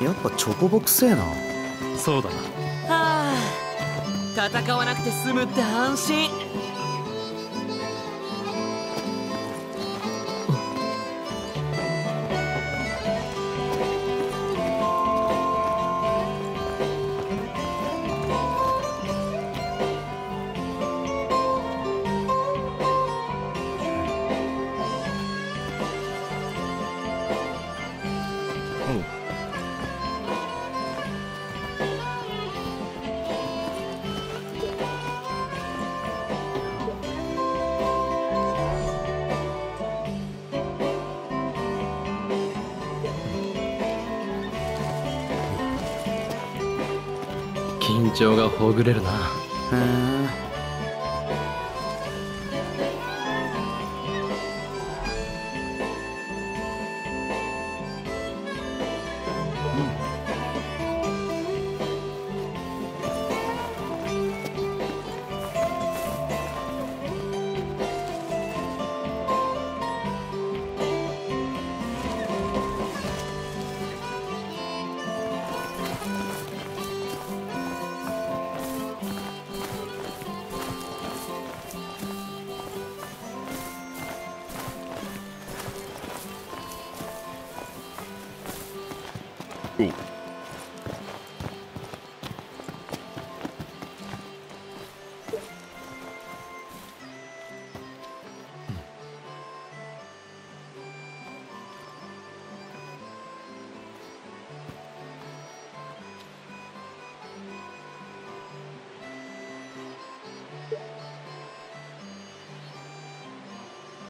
やっぱチョコボくせえな。そうだな。はあ戦わなくて済むって安心緊張がほぐれるな。へえ Cool.